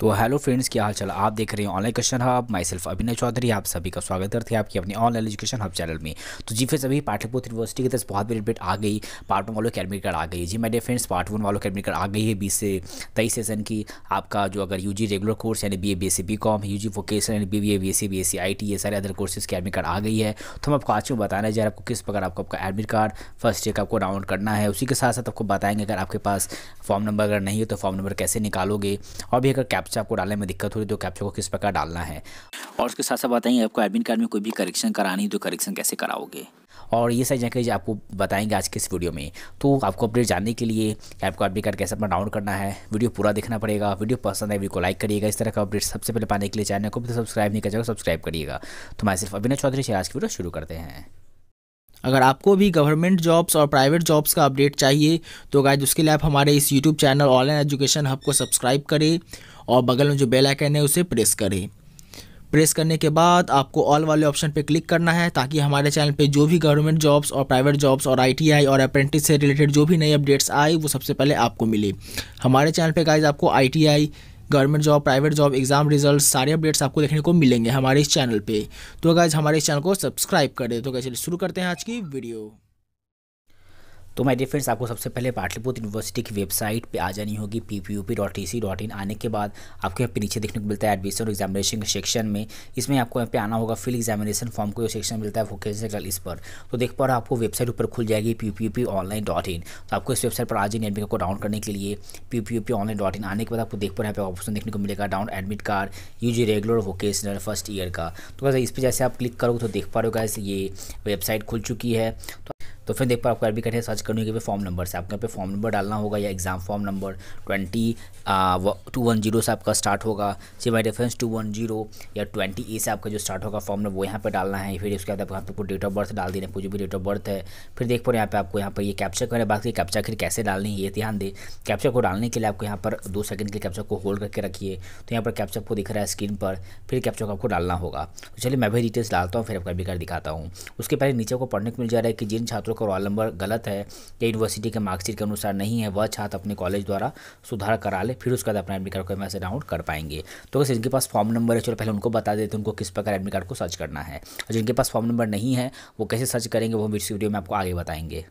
तो hello friends क्या हाल चाल आप देख रहे हैं online question hub myself Abhinay Chaudhary, आप सभी का स्वागत करते हैं आपकी अपनी ऑनलाइन एजुकेशन हब चैनल में। तो जी फिर अभी पाटलिपुत्र यूनिवर्सिटी की तरफ़ बहुत बड़ी अपडेट आ गई। पार्ट वन वालों एडमिट कार्ड आ गई। जी मेरे फ्रेंड्स पार्ट वन वालों एडमिट कार्ड आ गई है बीस से तेईस सेशन की। आपका जो अगर यूजी रेगुलर कोर्स यानी B A B S C B com U G vocation यानी B B A B S C B S C I T ये सारे अदर कोर्सेज की एडमिट कार्ड आ गई है। तो हम आपको आज में बताना चाहिए आपको किस प्रकार आपको आपका एडमिट कार्ड फ़र्स्ट ईयर का आपको डाउनलोड करना है? उसी के साथ साथ आपको बताएँगे अगर आपके पास फॉर्म नंबर अगर नहीं है तो फॉर्म नंबर कैसे निकालोगे? और भी अगर कैप्चा आपको डालने में दिक्कत हो रही है तो कैप्चर को किस प्रकार डालना है? और उसके साथ साथ बताएँगे आपको एडमिट कार्ड में कोई भी करेक्शन करानी तो करेक्शन कैसे कराओगे? और ये सारी जानकारी आपको बताएँगे आज के इस वीडियो में। तो आपको अपडेट जानने के लिए आपको एडमिट कार्ड कैसे अपना डाउनलोड करना है वीडियो पूरा देखना पड़ेगा वीडियो पसंद है वीडियो को लाइक करिएगा। इस तरह का अपडेट सबसे पहले पाने के लिए चैनल को भी सब्सक्राइब नहीं करिएगा सब्सक्राइब करिएगा। तो मैं सिर्फ़ अभिनय चौधरी से आज की वीडियो शुरू करते हैं। अगर आपको भी गवर्नमेंट जॉब्स और प्राइवेट जॉब्स का अपडेट चाहिए तो गाइज़ उसके लिए आप हमारे इस YouTube channel online education hub को सब्सक्राइब करें। और बगल में जो बेल आइकन है, उसे प्रेस करें। प्रेस करने के बाद आपको ऑल वाले ऑप्शन पे क्लिक करना है, ताकि हमारे चैनल पे जो भी गवर्नमेंट जॉब्स और प्राइवेट जॉब्स और आईटीआई और अप्रेंटिस से रिलेटेड जो भी नए अपडेट्स आए, वो सबसे पहले आपको मिले। हमारे चैनल पे गाइज़ आपको ITI government job private job exam result सारे अपडेट्स आपको देखने को मिलेंगे हमारे इस चैनल पे। तो गाइज़ हमारे इस चैनल को सब्सक्राइब कर। दे तो कैसे शुरू करते हैं आज की वीडियो तो माय डियर फ्रेंड्स आपको सबसे पहले पाटलिपुत्र यूनिवर्सिटी की वेबसाइट पे आ जानी होगी P P U P dot E C dot in आने के बाद आपको यहाँ पे नीचे देखने को मिलता है एडमिशन और एग्जामिनेशन के सेक्शन में। इसमें आपको यहाँ पे आना होगा फिल एग्जामिनेशन फॉर्म को सेक्शन मिलता है वोकेशनल इस पर। तो देख पा रहा आपको वेबसाइट ऊपर खुल जाएगी P P U P online dot in तो आपको इस वेबसाइट पर आज इन एडमिट को डाउन करने के लिए P P U P online dot in आने के बाद आपको देख पा यहाँ पे ऑप्शन देखने को मिलेगा down admit card U G regular vocational first year का। तो इस पर जैसे आप क्लिक करोगे तो देख पा रहे हो ये वेबसाइट खुल चुकी है। तो तो फिर देख पा आपको भी करें सर्च करने के लिए फॉर्म नंबर से। आपको यहाँ पे फॉर्म नंबर डालना होगा या exam form number twenty two one zero से आपका स्टार्ट होगा। C by reference to one zero या ट्वेंटी ए से आपका जो स्टार्ट होगा फॉर्म नंबर वो यहाँ पे डालना है। फिर उसके बाद आप यहाँ पे डेट ऑफ़ बर्थ डाल देना जो भी डेट ऑफ़ बर्थ है। फिर देख पा यहाँ पे आपको यहाँ पर ये कैप्चर करें बाकी कैप्चर फिर कैसे डालनी है, ये ध्यान दे। कैप्चर को डालने के लिए आपको यहाँ पर दो सेकंड के कैप्चर को होल्ड करके रखिए। तो यहाँ पर कैप्चर को दिख रहा है स्क्रीन पर, फिर कैप्चर को आपको डालना होगा। तो चलिए मैं भी डिटेल्स डालता हूँ, फिर आपका भी कर दिखाता हूँ। उसके पहले नीचे को पढ़ने को मिल जा रहा है कि जिन छात्रों का रोल नंबर गलत है या यूनिवर्सिटी के मार्कशीट के अनुसार नहीं है, वह छात्र अपने कॉलेज द्वारा सुधार करा ले, फिर उसके बाद अपना एडमिट कार्ड को मैसेज डाउनलोड कर पाएँगे। तो जिनके पास फॉर्म नंबर है, चलो पहले उनको बता देते उनको किस प्रकार एडमिट कार्ड को सर्च करना है। और जिनके पास फॉर्म नंबर नहीं है, वो कैसे सर्च करेंगे, वो इस वीडियो में आपको आगे बताएँगे।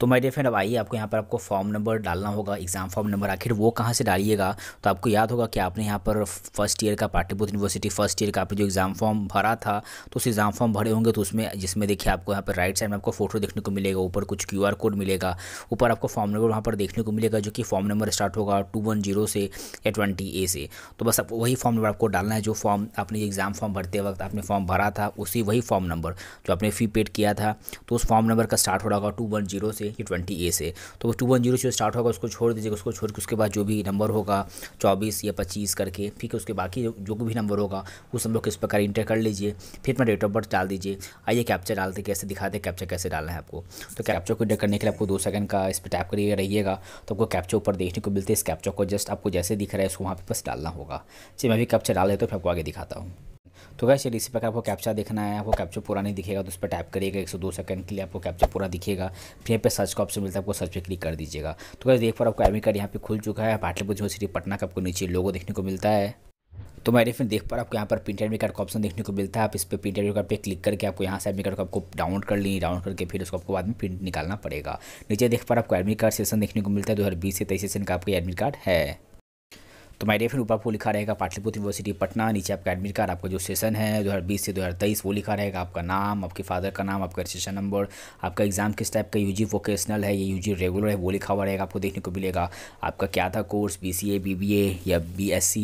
तो माय डियर फ्रेंड अब आइए आपको यहाँ पर आपको फॉर्म नंबर डालना होगा एग्ज़ाम फॉर्म नंबर आखिर वो कहाँ से डालिएगा? तो आपको याद होगा कि आपने यहाँ पर फ़र्स्ट ईयर का पाटलिपुत्र यूनिवर्सिटी फ़र्स्ट ईयर का आपने जो एग्ज़ाम फॉर्म भरा था तो उस एग्ज़ाम फॉर्म भरे होंगे तो उसमें, जिसमें देखिए आपको यहाँ पर राइट साइड में आपको फ़ोटो देखने को मिलेगा, ऊपर कुछ क्यूआर कोड मिलेगा, ऊपर आपको फॉर्म नंबर वहाँ पर देखने को मिलेगा जो कि फॉर्म नंबर स्टार्ट होगा टू वन ज़ीरो से या ट्वेंटी ए से। तो बस आप वही फॉर्म नंबर आपको डालना है, जो फॉर्म आपने एग्ज़ाम फॉर्म भरते वक्त आपने फॉर्म भरा था, उसी वही फॉर्म नंबर जो आपने फ़ी पेड किया था। तो उस फॉर्म नंबर का स्टार्ट हो रहा होगा टू वन ज़ीरो से या ट्वेंटी ए से। तो वो टू वन ज़ीरो से स्टार्ट होगा, उसको छोड़ दीजिएगा, उसको छोड़ के उसके बाद जो भी नंबर होगा, चौबीस या पच्चीस करके, ठीक है, उसके बाकी जो भी नंबर होगा उस हम लोग इस प्रकार इंटर कर लीजिए। फिर अपना डेट ऑफ़ बर्थ डाल दीजिए। आइए कैप्चर डालते, कैसे दिखाते कैप्चर कैसे डालना है आपको। तो कैप्चर को इंटर करने के लिए आपको दो सेकंड का इस पर टैप करिए रहिएगा। तो आपको कैप्चर ऊपर देखने को मिलते इस कैप्चर को जस्ट आपको जैसे दिख रहा है, उसको वहाँ पर बस डालना होगा। चलिए मैं भी कैप्चर डाल देता हूँ, फिर आपको आगे दिखाता हूँ। तो वैसे इसी प्रकार आपको कैप्चा देखना है, आपको कैप्चर पूरा नहीं दिखेगा तो उस पर टाइप करिएगा एक सौ दो सेकंड के लिए, आपको कैप्चा पूरा दिखेगा। फिर यहाँ पे सर्च का ऑप्शन मिलता है, आपको सर्च पे क्लिक कर दीजिएगा। तो वैसे देख पर आपको एडमिट कार्ड यहाँ पे खुल चुका है पाटलिपुत्र यूनिवर्सिटी पटना का आपको नीचे लोगो देखने को मिलता है। तो मेरे फ्रेंड देख पर आपको यहाँ पर प्रिंट एडमिट कार्ड का ऑप्शन देखने को मिलता है, आप इस पर प्रिंट एडमिट कार्ड पे क्लिक करके आपको यहाँ से एडमिट कार्ड को आपको डाउनलोड कर ली डाउनलोड करके फिर उसको आपको बाद में प्रिंट निकालना पड़ेगा। नीचे देख पर आपको एडमिट कार्ड सेशन देखने को मिलता है, दो हज़ार बीस से तेईस सेशन का आपका एडमिट कार्ड है। तो माय फिर ऊपर आपको लिखा रहेगा, पाटलिपुत्र यूनिवर्सिटी पटना, नीचे आपका एडमिट कार्ड आपका जो सेशन है, दो हज़ार बीस से दो हज़ार तेईस, वो लिखा रहेगा आपका नाम, आपके फादर का नाम, आपका रजिस्ट्रेशन नंबर आपका एग्ज़ाम किस टाइप का यूजी वोकेशनल है, या यूजी रेगुलर है, वो लिखा हुआ रहेगा, आपको देखने को मिलेगा। आपका क्या था कोर्स बी सी या बी एस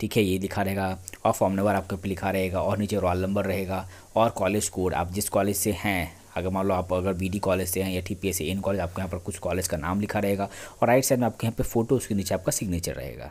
ठीक है, ये लिखा रहेगा। और फॉर्म नंबर आपके पे लिखा रहेगा और नीचे रोल नंबर रहेगा। और कॉलेज कोड आप जिस कॉलेज से हैं अगर मान लो आप अगर बी कॉलेज से हैं या T P S N college आपको यहाँ पर कुछ कॉलेज का नाम लिखा रहेगा और राइट साइड में आपके यहाँ पे फ़ोटो उसके नीचे आपका सिग्नेचर रहेगा।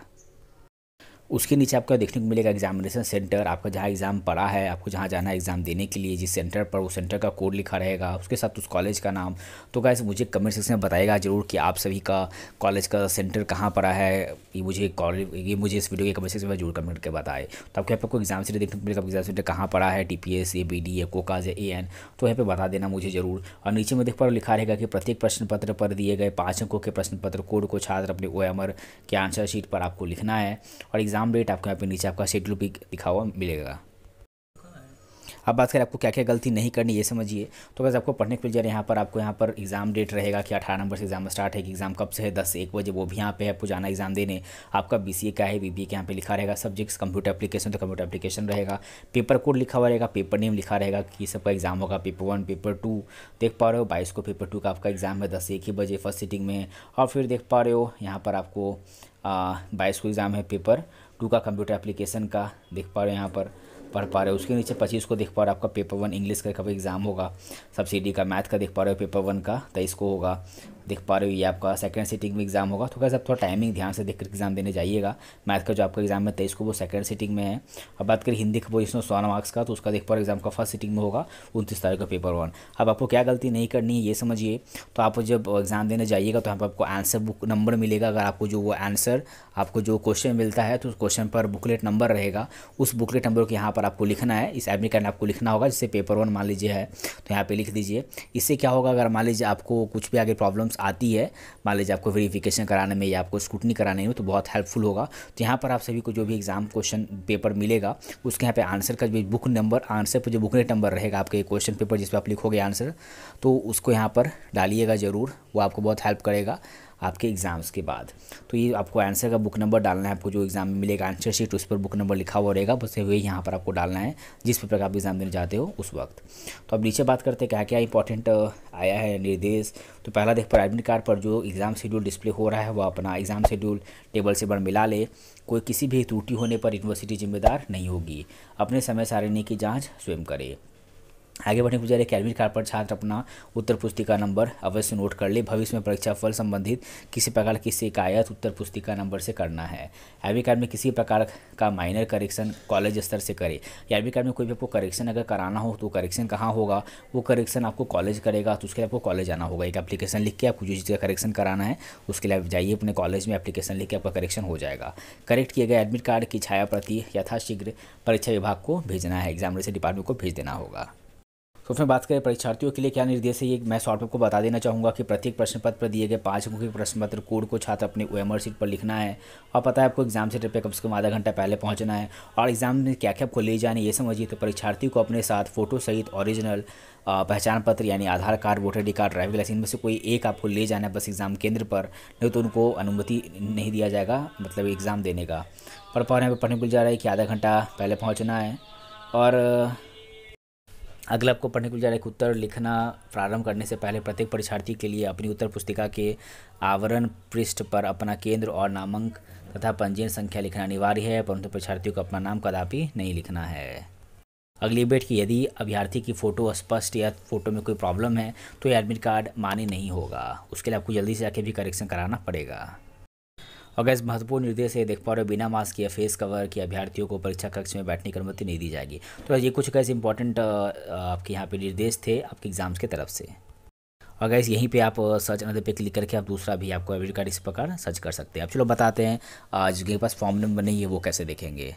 उसके नीचे आपको देखने को मिलेगा एग्जामिनेशन सेंटर आपका जहाँ एग्ज़ाम पड़ा है, आपको जहाँ जाना है एग्ज़ाम देने के लिए, जिस सेंटर पर वो सेंटर का कोड लिखा रहेगा, उसके साथ उस कॉलेज का नाम। तो गैस मुझे कमेंट सेक्शन में बताएगा ज़रूर कि आप सभी का कॉलेज का सेंटर कहाँ पड़ा है। ये मुझे कॉलेज ये मुझे इस वीडियो के कमेंट सेक्शन में ज़रूर कमेंट करके बताए। तो आपको यहाँ पर आपको एग्ज़ाम सेंटर देखने को मिलेगा एग्ज़ाम सेंटर कहाँ पड़ा है T P S A B D A कोकाज A N तो यहाँ पर बता देना मुझे ज़रूर। और नीचे में देख पा लिखा रहेगा कि प्रत्येक प्रश्न पत्र पर दिए गए पाँच अंकों के प्रश्न पत्र, कोड को छात्र अपने ओ एम आर के आंसर शीट पर आपको लिखना है। और एग्ज़ाम डेट आपको यहाँ पे नीचे आपका शेड्यूल भी लिखा हुआ मिलेगा। अब बात करें आपको क्या क्या गलती नहीं करनी, ये समझिए। तो बस आपको पढ़ने के लिए यहाँ पर आपको यहाँ पर एग्ज़ाम डेट रहेगा कि अठारह नंबर से एग्ज़ाम स्टार्ट है, कि एग्ज़ाम कब से है? दस से एक बजे, वो भी यहाँ पे है, आपको जाना एग्ज़ाम देने। आपका बी सी ए क्या है? बी के यहाँ पे लिखा रहेगा? सब्जेक्ट्स कंप्यूटर एप्लीकेशन तो कंप्यूटर एप्लीकेशन रहेगा। पेपर कोड लिखा हुआ रहेगा पेपर नेम लिखा रहेगा कि सबका एग्ज़ाम होगा पेपर वन पेपर टू देख पा रहे हो, बाईस को पेपर टू का आपका एग्ज़ाम है, दस से एक ही बजे फ़र्स्ट सीटिंग में। और फिर देख पा रहे हो, यहाँ पर आपको बाईस को एग्ज़ाम है पेपर टू का कंप्यूटर एप्लीकेशन का देख पा रहे हो यहाँ पर, पढ़ पा रहे हो। उसके नीचे पच्चीस को देख पा रहे हो, आपका पेपर वन इंग्लिश का कभी एग्ज़ाम होगा। सब्सिडी का, मैथ का देख पा रहे हो, पेपर वन का, तेईस को होगा। देख पा रहे हो, ये आपका सेकंड सिटिंग में एग्ज़ाम होगा। तो कैसे आप थोड़ा टाइमिंग ध्यान से देख कर एग्ज़ाम देने जाइएगा। मैथ का जो आपका एग्ज़ाम है, तेईस को वो सेकंड सिटिंग में है। अब बात करें हिंदी का पोजिशन सौ मार्क्स का तो उसका देख पा रहे एग्ज़ाम का फ़र्स्ट सिटिंग में होगा, उनतीस तारीख का पेपर वन अब आपको क्या गलती नहीं करनी है, ये समझिए। तो आप जब एग्ज़ाम देने जाइएगा तो यहाँ पर आपको आंसर बुक नंबर मिलेगा। अगर आपको जो वो आंसर आपको जो क्वेश्चन मिलता है तो उस क्वेश्चन पर बुकलेट नंबर रहेगा। उस बुकलेट नंबर को यहाँ पर आपको लिखना है। इस कार्ड आपको लिखना होगा, जिससे पेपर वन मान लीजिए है। तो यहाँ पर लिख दीजिए। इससे क्या होगा, अगर मान लीजिए आपको कुछ भी आगे प्रॉब्लम्स आती है, मान लीजिए आपको वेरिफिकेशन कराने में या आपको स्कूटनी कराने में तो बहुत हेल्पफुल होगा। तो यहाँ पर आप सभी को जो भी एग्ज़ाम क्वेश्चन पेपर मिलेगा, उसके यहाँ पे आंसर का जो बुक नंबर आंसर पर जो बुकलेट नंबर रहेगा आपके क्वेश्चन पेपर जिस पर आप लिखोगे आंसर तो उसको यहाँ पर डालिएगा ज़रूर, वो आपको बहुत हेल्प करेगा। आपके एग्ज़ाम्स के बाद। तो ये आपको आंसर का बुक नंबर डालना है, आपको जो एग्ज़ाम में मिलेगा आंसर शीट उस पर बुक नंबर लिखा हुआ रहेगा, बस वही यहाँ पर आपको डालना है, जिस पेपर का आप एग्ज़ाम देने जाते हो उस वक्त। तो अब नीचे बात करते हैं क्या क्या इंपॉर्टेंट आया है निर्देश। तो पहला देख, पर एडमिट कार्ड पर जो एग्ज़ाम शेड्यूल डिस्प्ले हो रहा है वो अपना एग्ज़ाम शेड्यूल टेबल से बड़ मिला ले। कोई किसी भी त्रुटि होने पर यूनिवर्सिटी जिम्मेदार नहीं होगी। अपने समय सारिणी की जाँच स्वयं करे। आगे बढ़ने के बजाय एडमिट कार्ड पर छात्र अपना उत्तर पुस्तिका नंबर अवश्य नोट कर ले। भविष्य में परीक्षा फल संबंधित किसी प्रकार की शिकायत उत्तर पुस्तिका नंबर से करना है। एडमिट कार्ड में किसी प्रकार का माइनर करेक्शन कॉलेज स्तर से करे। या एडमिट कार्ड में कोई भी आपको करेक्शन अगर कराना हो तो करेक्शन कहाँ होगा? वो करेक्शन आपको कॉलेज करेगा तो उसके लिए आपको कॉलेज आना होगा। एक एप्लीकेशन लिख के आपको जिस चीज़ का करेक्शन कराना है, उसके लिए आप जाइए अपने कॉलेज में एप्लीकेशन लिख के आपका करेक्शन हो जाएगा। करेक्ट किए गए एडमिट कार्ड की छाया प्रति यथाशीघ्र परीक्षा विभाग को भेजना है। एग्जामिनेशन डिपार्टमेंट को भेज देना होगा। तो फिर बात करें परीक्षार्थियों के लिए क्या निर्देश है? ये मैं शॉर्ट को बता देना चाहूँगा कि प्रत्येक प्रश्न पत्र पर दिए गए पाँच के प्रश्न पत्र कोड को छात्र अपने ओ सीट पर लिखना है। और पता है आपको एग्ज़ाम सेंटर पर कम से कम आधा घंटा पहले पहुँचना है और एग्ज़ाम में क्या क्या आपको ले जाने ये समझिए। तो परीक्षार्थी को अपने साथ फ़ोटो सहित ओरिजिनल पहचान पत्र यानी Aadhaar card voter I card driving licence में से कोई एक आपको ले जाना है बस एग्ज़ाम केंद्र पर। नहीं तो उनको अनुमति नहीं दिया जाएगा मतलब एग्ज़ाम देने का। पर पढ़ने पर पढ़ने को जा रहा है कि आधा घंटा पहले पहुँचना है और अगला आपको पढ़ने को जा रहा है उत्तर लिखना प्रारंभ करने से पहले प्रत्येक परीक्षार्थी के लिए अपनी उत्तर पुस्तिका के आवरण पृष्ठ पर अपना केंद्र और नामांक तथा पंजीयन संख्या लिखना अनिवार्य है, परंतु परीक्षार्थियों को अपना नाम कदापि नहीं लिखना है। अगली बेट की यदि अभ्यर्थी की फ़ोटो स्पष्ट या फ़ोटो में कोई प्रॉब्लम है तो एडमिट कार्ड मान्य नहीं होगा। उसके लिए आपको जल्दी से जाके भी करेक्शन कराना पड़ेगा। और गैस महत्वपूर्ण निर्देश है देख पा रहे हो, बिना मास्क या फेस कवर के अभ्यर्थियों को परीक्षा कक्ष में बैठने की अनुमति नहीं दी जाएगी। तो ये कुछ गैस इंपॉर्टेंट आपके यहाँ पे निर्देश थे आपके एग्ज़ाम्स की तरफ़ से। और गैस यहीं पे आप सर्च अनदर पे क्लिक करके आप दूसरा भी आपको एडमिट कार्ड इस प्रकार सर्च कर सकते हैं। अब चलो बताते हैं जिनके पास फॉर्म नंबर नहीं है, वो कैसे देखेंगे?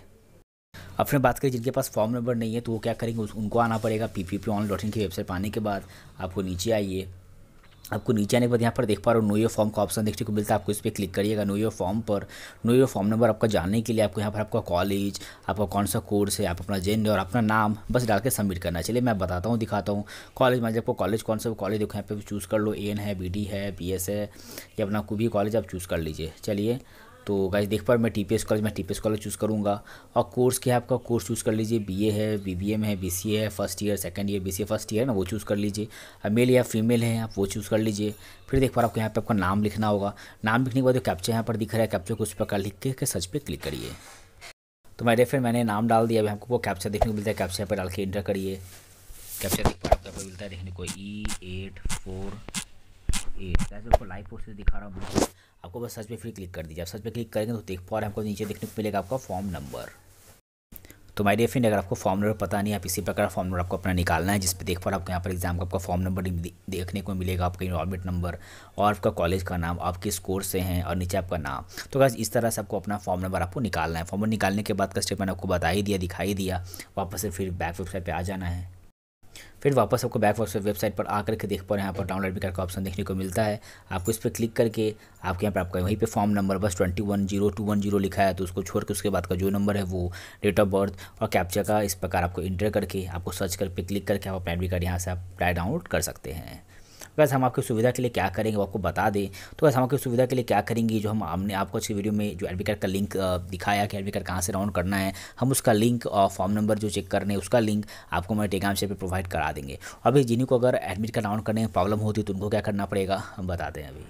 अब फिर बात करें, जिनके पास फॉर्म नंबर नहीं है तो वो क्या करेंगे? उनको आना पड़ेगा P P P online dot in की वेबसाइट पाने के बाद आपको नीचे आइए। आपको नीचे आने के बाद यहाँ पर देख पा रहे हो नो योर फॉर्म का ऑप्शन देखने को मिलता है। आपको इस पर क्लिक करिएगा नो योर फॉर्म पर। नो योर फॉर्म नंबर आपका जानने के लिए आपको यहाँ पर आपका कॉलेज आपका कौन सा कोर्स है, आप अपना जेंडर और अपना नाम बस डाल के सबमिट करना चलिए मैं बताता हूँ, दिखाता हूँ। कॉलेज मान आपको कॉलेज कौन सा कॉलेज देखो, यहाँ पर चूज़ कर लो एन है बी है बी है, या अपना कोई भी कॉलेज आप चूज़ कर लीजिए। चलिए तो गाइज़ देख पर मैं टीपीएस कॉलेज मैं टी कॉलेज चूज़ करूँगा। और कोर्स क्या है आपका कोर्स चूज़ कर लीजिए। बीए है बी एम है बी है first year second year B first year ना, वो चूज़ कर लीजिए। अब मेल या फीमेल है, आप वो चूज़ कर लीजिए। फिर देख पा आपको यहाँ पे आपका नाम लिखना होगा। नाम लिखने के बाद जो कैप्चा यहाँ पर दिख रहा है कैप्चा को उस प्रकार लिख के सच पे क्लिक करिए। तो मेरे फिर मैंने नाम डाल दिया। अभी हमको वो कैप्चा देखने को मिलता है। कैप्चा पर डाल के इंटर करिए। कैप्चा देख पा आपको मिलता है। देखने को ई एट फोर एट आपको लाइव प्रोसेस दिखा रहा हूँ। आपको बस सर्च पे फिर क्लिक कर दीजिए। आप सर्च पे क्लिक करेंगे तो देख पा रहे हैं आपको नीचे देखने को मिलेगा आपका फॉर्म नंबर। तो माय डियर फ्रेंड अगर आपको फॉर्म नंबर पता नहीं आप इसी प्रकार फॉर्म नंबर आपको अपना निकालना है, जिस पे देख पा आपको यहाँ पर एग्ज़ाम का आपका फॉर्म नंबर देखने को मिलेगा, आपका इनरोलमेंट नंबर और आपका कॉलेज का नाम आप किस कोर्स से हैं और नीचे आपका नाम। तो बस इस तरह से आपको अपना फॉर्म नंबर आपको निकालना है। फॉर्म नंबर निकालने के बाद का स्टेप मैंने आपको बता ही दिया, दिखाई दिया। वापस से फिर बैक वेबसाइट पर आ जाना है। फिर वापस आपको बैक वेबसाइट पर आकर के देख पा रहे हैं। यहाँ पर डाउनलोड भी करके ऑप्शन देखने को मिलता है। आपको इस पर क्लिक करके आपके यहाँ पर आपका वहीं पे फॉर्म नंबर बस twenty one zero two one zero लिखा है तो उसको छोड़ के उसके बाद का जो नंबर है वो डेट ऑफ़ बर्थ और कैप्चर का इस प्रकार आपको इंटर करके आपको सर्च कर पे क्लिक करके आप अपना एडमिट कार्ड यहाँ से आप डाउनलोड कर सकते हैं। वैसे हम आपकी सुविधा के लिए क्या करेंगे, वो आपको बता दें। तो वैसे हम आपकी सुविधा के लिए क्या करेंगे, जो हम हमने आपको अच्छी वीडियो में जो एडमिट कार्ड का लिंक दिखाया कि एडमिट कार्ड कहाँ से राउंड करना है, हम उसका लिंक और फॉर्म नंबर जो चेक करने उसका लिंक आपको हमारे टेलीग्राम से प्रोवाइड करा देंगे। अभी जिन्हों को अगर एडमिट कार्ड राउंड करने में प्रॉब्लम होती तो उनको क्या करना पड़ेगा, हम बताते हैं अभी।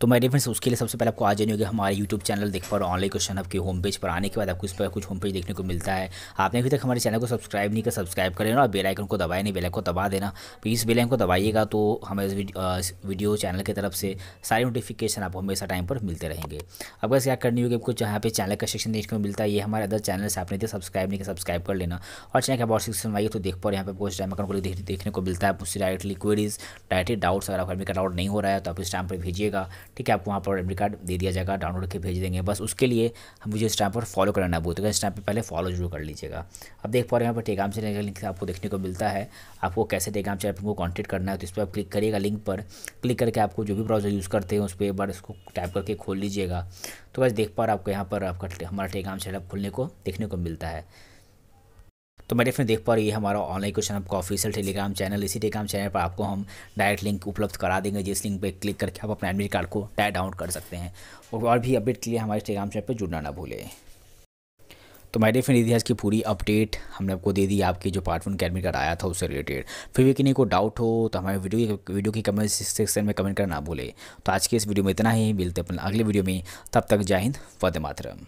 तो मेरे फ्रेंड्स उसके लिए सबसे पहले आपको आ जानी होगी हमारे यूट्यूब चैनल देख पर ऑनलाइन क्वेश्चन आपके होम पेज पर आने के बाद आपको इस पर कुछ होम पेज देखने को मिलता है। आपने अभी तक हमारे चैनल को सब्सक्राइब नहीं कर सब्सक्राइब कर लेना और बेल आइकन को दबाए नहीं बेल को दबा देना। प्लीज़ बेल आइकन को दबाइएगा तो हमें इस वीडियो चैनल की तरफ़ से सारी नोटिफिकेशन आपको हमेशा टाइम पर मिलते रहेंगे। अब बस क्या करनी होगी आपको जहाँ पे चैनल का सेक्शन देखने को मिलता है, ये हमारे अदर चैनल से आपने सब्सक्राइब नहीं किया सब्सक्राइब कर लेना। और चैनल का बहुत सेक्शन आइए तो देख पर यहाँ पर पोस्ट टाइम अकाउंट को देखने को मिलता है। आप उससे डायरेक्टली क्वेरीज डायरेक्टली डाउट्स अगर आपका डाउट नहीं हो रहा है तो आप इस टाइम पर भेजिएगा। ठीक है, आपको वहाँ पर एडमिट कार्ड दे दिया जाएगा डाउनलोड करके भेज देंगे। बस उसके लिए हम मुझे इस टाइम पर फॉलो करना बहुत इस टाइम पर पहले फॉलो ज़रूर कर लीजिएगा। अब देख पा रहे हैं यहाँ पर टेगाम का लिंक आपको देखने को मिलता है। आपको कैसे टेगाम चैनल को कॉन्टेक्ट करना है तो इस पर आप क्लिक करिएगा लिंक पर। क्लिक करके आपको जो भी ब्राउज़र यूज़ करते हैं, उस पर एक बार इसको टाइप करके खोल लीजिएगा। तो बस देख पा रहे आपको यहाँ पर आपका हमारा टेगाम चैनल खुलने को, देखने को मिलता है। तो मैं फ्रेंड देख पा रही है हमारा ऑनलाइन क्वेश्चन आपका ऑफिशियल टेलीग्राम चैनल इसी टेलीग्राम चैनल पर आपको हम डायरेक्ट लिंक उपलब्ध करा देंगे, जिस लिंक पर क्लिक करके आप अपने एडमिट कार्ड को डायरेक्ट डाउनलोड कर सकते हैं। और भी अपडेट के लिए हमारे टेलीग्राम चैनल पर जुड़ना ना भूलें। तो मेरे फ्रेंड इतिहास की पूरी अपडेट हमने आपको दे दी, आपकी जो पार्ट वन एडमिट कार्ड आया था उससे रिलेटेड फिर भी किन्हीं को डाउट हो तो हमारे वीडियो वीडियो की कमेंट सेक्शन में कमेंट करना ना भूले। तो आज के इस वीडियो में इतना ही, मिलते अपन अगले वीडियो में। तब तक जय हिंद, वंदे मातरम।